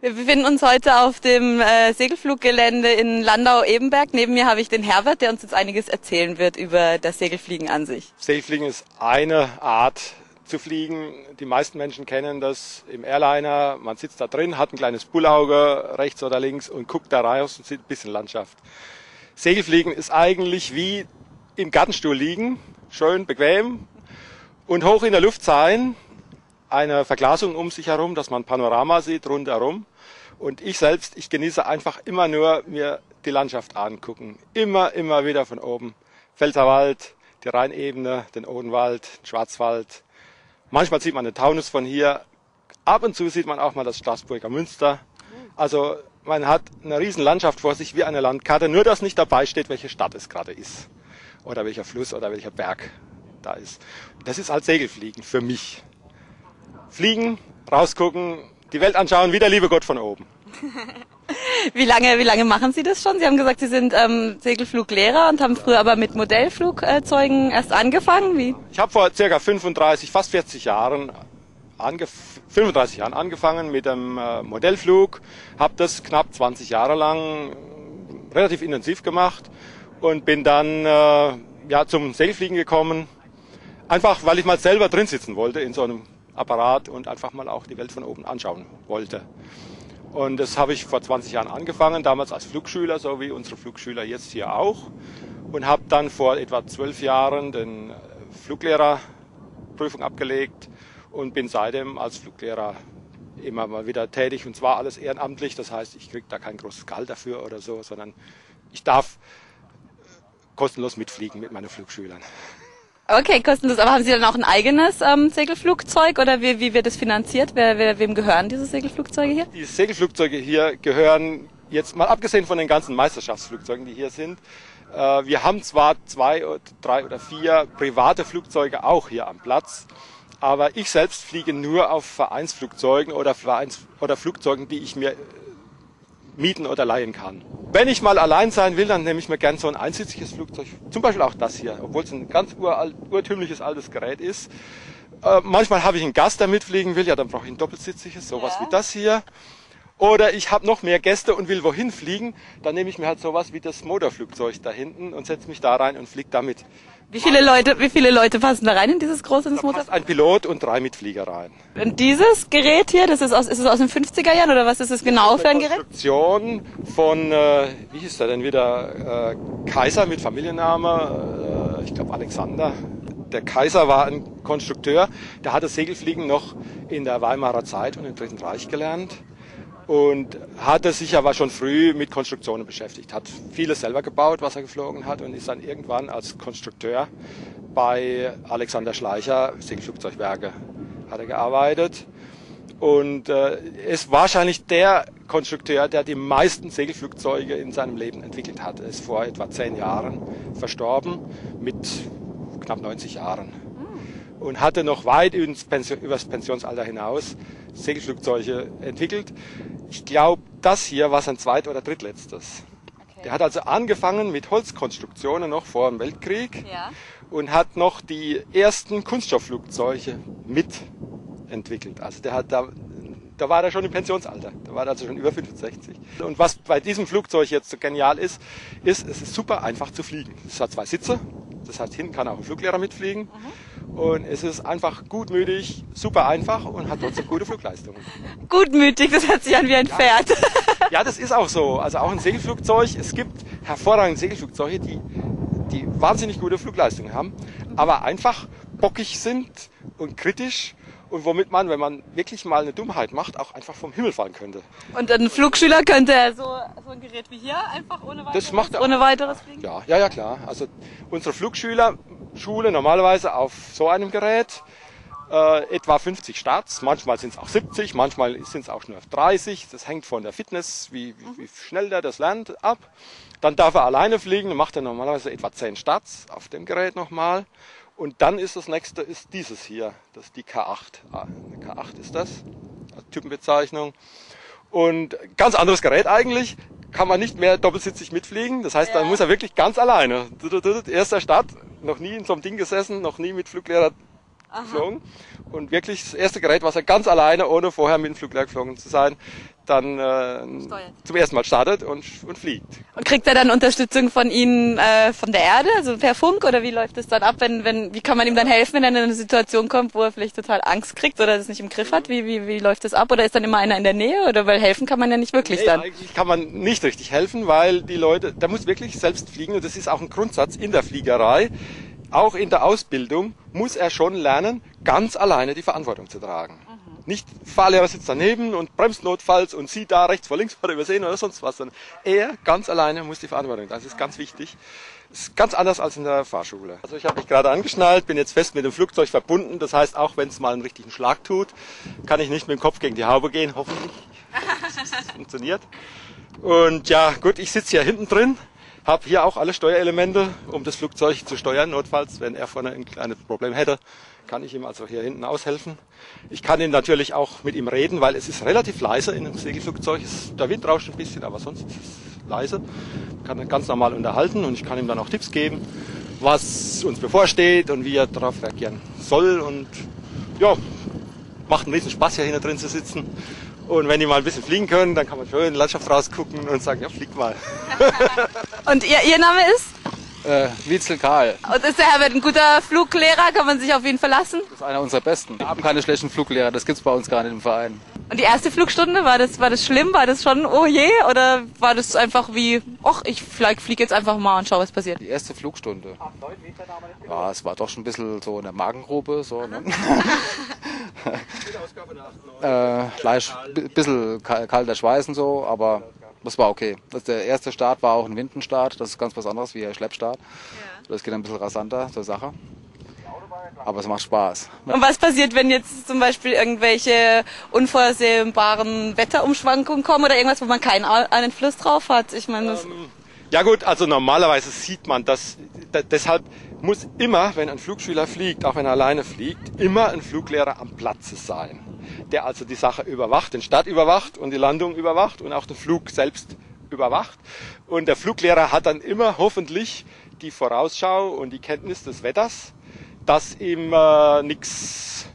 Wir befinden uns heute auf dem äh, Segelfluggelände in Landau-Ebenberg. Neben mir habe ich den Herbert, der uns jetzt einiges erzählen wird über das Segelfliegen an sich. Segelfliegen ist eine Art zu fliegen. Die meisten Menschen kennen das im Airliner. Man sitzt da drin, hat ein kleines Bullauge rechts oder links und guckt da raus und sieht ein bisschen Landschaft. Segelfliegen ist eigentlich wie im Gartenstuhl liegen, schön bequem und hoch in der Luft sein, eine Verglasung um sich herum, dass man Panorama sieht rundherum. Und ich selbst, ich genieße einfach immer nur mir die Landschaft angucken. Immer, immer wieder von oben. Pfälzerwald, die Rheinebene, den Odenwald, den Schwarzwald. Manchmal sieht man den Taunus von hier. Ab und zu sieht man auch mal das Straßburger Münster. Also man hat eine riesen Landschaft vor sich wie eine Landkarte, nur dass nicht dabei steht, welche Stadt es gerade ist. Oder welcher Fluss oder welcher Berg da ist. Das ist halt Segelfliegen für mich fliegen, rausgucken, die Welt anschauen, wie der liebe Gott von oben. wie lange, wie lange machen Sie das schon? Sie haben gesagt, Sie sind ähm, Segelfluglehrer und haben früher aber mit Modellflugzeugen erst angefangen. Wie? Ich habe vor circa 35, fast 40 Jahren 35 Jahren angefangen mit dem äh, Modellflug, habe das knapp 20 Jahre lang relativ intensiv gemacht und bin dann äh, ja zum Segelfliegen gekommen, einfach weil ich mal selber drin sitzen wollte in so einem Apparat und einfach mal auch die Welt von oben anschauen wollte. Und das habe ich vor 20 Jahren angefangen, damals als Flugschüler, so wie unsere Flugschüler jetzt hier auch. Und habe dann vor etwa zwölf Jahren den Fluglehrerprüfung abgelegt und bin seitdem als Fluglehrer immer mal wieder tätig. Und zwar alles ehrenamtlich, das heißt, ich kriege da kein großes Gehalt dafür oder so, sondern ich darf kostenlos mitfliegen mit meinen Flugschülern. Okay, kostenlos. Aber haben Sie dann auch ein eigenes ähm, Segelflugzeug oder wie, wie wird das finanziert? Wer, wer, wem gehören diese Segelflugzeuge hier? Die Segelflugzeuge hier gehören jetzt mal abgesehen von den ganzen Meisterschaftsflugzeugen, die hier sind. Äh, wir haben zwar zwei, drei oder vier private Flugzeuge auch hier am Platz, aber ich selbst fliege nur auf Vereinsflugzeugen oder, Vereins oder Flugzeugen, die ich mir mieten oder leihen kann. Wenn ich mal allein sein will, dann nehme ich mir gern so ein einsitziges Flugzeug. Zum Beispiel auch das hier, obwohl es ein ganz uralt, urtümliches altes Gerät ist. Äh, manchmal habe ich einen Gast, der mitfliegen will, ja, dann brauche ich ein doppelsitziges, sowas ja. wie das hier. Oder ich habe noch mehr Gäste und will wohin fliegen, dann nehme ich mir halt sowas wie das Motorflugzeug da hinten und setze mich da rein und fliege damit. Wie viele Leute, wie viele Leute passen da rein in dieses große da Motor? ein Pilot und drei Mitflieger rein. Und dieses Gerät hier, das ist aus, ist es aus den 50er Jahren oder was ist es genau ist für ein Gerät? Konstruktion von, äh, wie hieß der denn wieder, äh, Kaiser mit Familienname, äh, ich glaube Alexander. Der Kaiser war ein Konstrukteur, der hatte Segelfliegen noch in der Weimarer Zeit und im Dritten Reich gelernt und hatte sich aber schon früh mit Konstruktionen beschäftigt, hat vieles selber gebaut, was er geflogen hat und ist dann irgendwann als Konstrukteur bei Alexander Schleicher Segelflugzeugwerke hat er gearbeitet. Und äh, ist wahrscheinlich der Konstrukteur, der die meisten Segelflugzeuge in seinem Leben entwickelt hat. Er ist vor etwa zehn Jahren verstorben mit knapp 90 Jahren und hatte noch weit ins Pension, übers Pensionsalter hinaus Segelflugzeuge entwickelt. Ich glaube, das hier war sein zweit- oder drittletztes. Okay. Der hat also angefangen mit Holzkonstruktionen noch vor dem Weltkrieg ja. und hat noch die ersten Kunststoffflugzeuge mitentwickelt. Also der hat da, da war er schon im Pensionsalter. Da war er also schon über 65. Und was bei diesem Flugzeug jetzt so genial ist, ist, es ist super einfach zu fliegen. Es hat zwei Sitze. Das heißt, hinten kann auch ein Fluglehrer mitfliegen. Mhm und es ist einfach gutmütig, super einfach und hat trotzdem gute Flugleistungen. Gutmütig, das hört sich an wie ein Pferd. Ja, das ist auch so. Also auch ein Segelflugzeug. Es gibt hervorragende Segelflugzeuge, die, die wahnsinnig gute Flugleistungen haben, aber einfach bockig sind und kritisch und womit man, wenn man wirklich mal eine Dummheit macht, auch einfach vom Himmel fallen könnte. Und ein Flugschüler könnte so, so ein Gerät wie hier einfach ohne weiteres, das macht er ohne weiteres fliegen? Ja, ja, ja, klar. Also unsere Flugschüler Schule normalerweise auf so einem Gerät äh, etwa 50 Starts, manchmal sind es auch 70, manchmal sind es auch nur 30. Das hängt von der Fitness, wie, wie, wie schnell der das lernt, ab. Dann darf er alleine fliegen, dann macht er normalerweise etwa 10 Starts auf dem Gerät nochmal. Und dann ist das nächste ist dieses hier, das ist die K8. Ah, K8 ist das, Typenbezeichnung. Und ganz anderes Gerät eigentlich, kann man nicht mehr doppelsitzig mitfliegen. Das heißt, ja. dann muss er wirklich ganz alleine. Erster Start, noch nie in so einem Ding gesessen, noch nie mit Fluglehrer Aha. geflogen. Und wirklich das erste Gerät, was er ganz alleine, ohne vorher mit dem Flugleiter geflogen zu sein, dann äh, zum ersten Mal startet und, und fliegt. Und kriegt er dann Unterstützung von Ihnen äh, von der Erde, also per Funk oder wie läuft es dann ab, wenn, wenn wie kann man ihm dann helfen, wenn er in eine Situation kommt, wo er vielleicht total Angst kriegt oder es nicht im Griff hat? Wie, wie, wie läuft das ab? Oder ist dann immer einer in der Nähe? Oder weil helfen kann man ja nicht wirklich nee, dann. Eigentlich kann man nicht richtig helfen, weil die Leute, da muss wirklich selbst fliegen und das ist auch ein Grundsatz in der Fliegerei. Auch in der Ausbildung muss er schon lernen, ganz alleine die Verantwortung zu tragen. Nicht Fahrlehrer sitzt daneben und bremst notfalls und sieht da rechts vor links vor übersehen oder sonst was, sondern er ganz alleine muss die Verantwortung. Das ist ganz wichtig. Das ist ganz anders als in der Fahrschule. Also ich habe mich gerade angeschnallt, bin jetzt fest mit dem Flugzeug verbunden. Das heißt, auch wenn es mal einen richtigen Schlag tut, kann ich nicht mit dem Kopf gegen die Haube gehen, hoffentlich. Das funktioniert. Und ja, gut, ich sitze hier hinten drin, habe hier auch alle Steuerelemente, um das Flugzeug zu steuern, notfalls, wenn er vorne ein kleines Problem hätte kann ich ihm also hier hinten aushelfen. Ich kann ihm natürlich auch mit ihm reden, weil es ist relativ leise in einem Segelflugzeug. Der Wind rauscht ein bisschen, aber sonst ist es leise. Ich kann ihn ganz normal unterhalten und ich kann ihm dann auch Tipps geben, was uns bevorsteht und wie er darauf reagieren soll. Und ja, macht einen riesen Spaß hier hinten drin zu sitzen. Und wenn die mal ein bisschen fliegen können, dann kann man schön in die Landschaft rausgucken und sagen, ja, flieg mal. und ihr, ihr Name ist? Äh, Witzel Karl. Und ist der Herbert ein guter Fluglehrer? Kann man sich auf ihn verlassen? Das ist einer unserer besten. Wir haben keine schlechten Fluglehrer, das gibt's bei uns gar nicht im Verein. Und die erste Flugstunde, war das, war das schlimm? War das schon, oh je? Oder war das einfach wie, ach, ich fliege jetzt einfach mal und schau, was passiert? Die erste Flugstunde. Ja, es war doch schon ein bisschen so eine Magengrube, so, ne? äh, leicht, bisschen kalter Schweiß und so, aber das war okay. Das, der erste Start war auch ein Windenstart. Das ist ganz was anderes wie ein Schleppstart. Ja. Das geht ein bisschen rasanter zur Sache. Aber es macht Spaß. Und was passiert, wenn jetzt zum Beispiel irgendwelche unvorsehbaren Wetterumschwankungen kommen oder irgendwas, wo man keinen Einfluss drauf hat? Ich meine, ähm, ja gut, also normalerweise sieht man das. deshalb muss immer, wenn ein Flugschüler fliegt, auch wenn er alleine fliegt, immer ein Fluglehrer am Platze sein der also die Sache überwacht, den Start überwacht und die Landung überwacht und auch den Flug selbst überwacht. Und der Fluglehrer hat dann immer hoffentlich die Vorausschau und die Kenntnis des Wetters, dass ihm äh, nichts,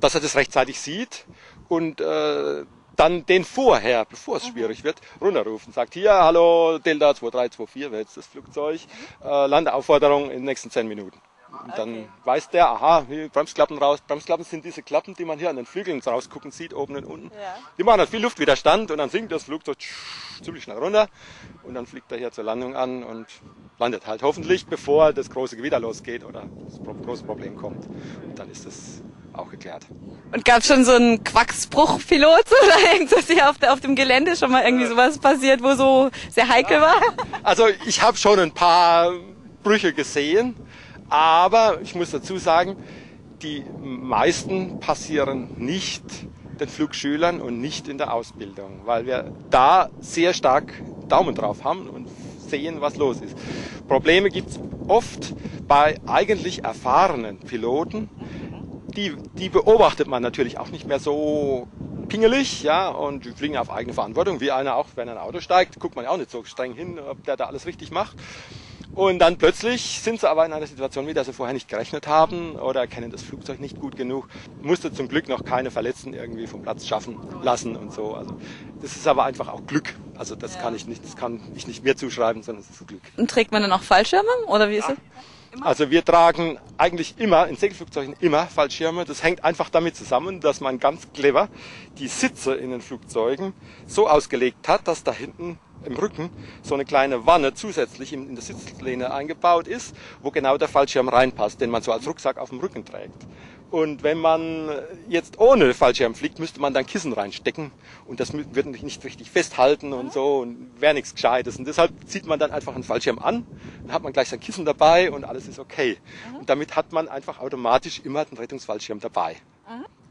dass er das rechtzeitig sieht und äh, dann den vorher, bevor es schwierig wird, runterrufen. Sagt hier, hallo, Delta 2324 wäre jetzt das Flugzeug, äh, Landeaufforderung in den nächsten zehn Minuten. Und dann okay. weiß der, aha, Bremsklappen raus. Bremsklappen sind diese Klappen, die man hier an den Flügeln rausgucken sieht, oben und unten. Ja. Die machen halt viel Luftwiderstand und dann sinkt das Flugzeug ziemlich schnell runter und dann fliegt er hier zur Landung an und landet halt hoffentlich, bevor das große Gewitter losgeht oder das große Problem kommt. Und dann ist das auch geklärt. Und gab es schon so einen Quacksbruchpilot oder irgendwas hier auf, der, auf dem Gelände schon mal irgendwie sowas passiert, wo so sehr heikel war? Also ich habe schon ein paar Brüche gesehen. Aber ich muss dazu sagen, die meisten passieren nicht den Flugschülern und nicht in der Ausbildung, weil wir da sehr stark Daumen drauf haben und sehen, was los ist. Probleme gibt es oft bei eigentlich erfahrenen Piloten. Die, die beobachtet man natürlich auch nicht mehr so pingelig, ja, und die fliegen auf eigene Verantwortung, wie einer auch, wenn ein Auto steigt, guckt man auch nicht so streng hin, ob der da alles richtig macht. Und dann plötzlich sind sie aber in einer Situation, mit der sie vorher nicht gerechnet haben oder kennen das Flugzeug nicht gut genug. Musste zum Glück noch keine Verletzten irgendwie vom Platz schaffen lassen und so. Also das ist aber einfach auch Glück. Also das ja. kann ich nicht, das kann ich nicht mir zuschreiben, sondern es ist Glück. Und trägt man dann auch Fallschirme oder wie ist ja. es? Also wir tragen eigentlich immer, in Segelflugzeugen immer Fallschirme. Das hängt einfach damit zusammen, dass man ganz clever die Sitze in den Flugzeugen so ausgelegt hat, dass da hinten im Rücken so eine kleine Wanne zusätzlich in der Sitzlehne eingebaut ist, wo genau der Fallschirm reinpasst, den man so als Rucksack auf dem Rücken trägt. Und wenn man jetzt ohne Fallschirm fliegt, müsste man dann Kissen reinstecken und das würde nicht richtig festhalten und so und wäre nichts Gescheites. Und deshalb zieht man dann einfach einen Fallschirm an, dann hat man gleich sein Kissen dabei und alles ist okay. Und damit hat man einfach automatisch immer den Rettungsfallschirm dabei.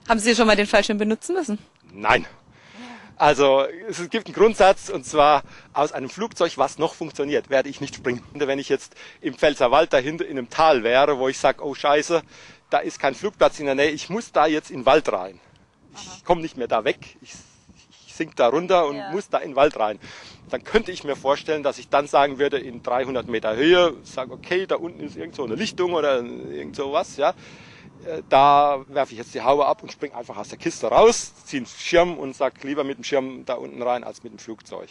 Haben Sie schon mal den Fallschirm benutzen müssen? Nein. Also es gibt einen Grundsatz und zwar aus einem Flugzeug, was noch funktioniert, werde ich nicht springen. Wenn ich jetzt im Pfälzerwald dahinter in einem Tal wäre, wo ich sage, oh scheiße, da ist kein Flugplatz in der Nähe, ich muss da jetzt in den Wald rein. Ich komme nicht mehr da weg, ich, ich sink da runter und ja. muss da in den Wald rein. Dann könnte ich mir vorstellen, dass ich dann sagen würde, in 300 Meter Höhe, sage, okay, da unten ist irgend so eine Lichtung oder irgend so was, ja da werfe ich jetzt die Haube ab und springe einfach aus der Kiste raus, ziehe einen Schirm und sag lieber mit dem Schirm da unten rein als mit dem Flugzeug.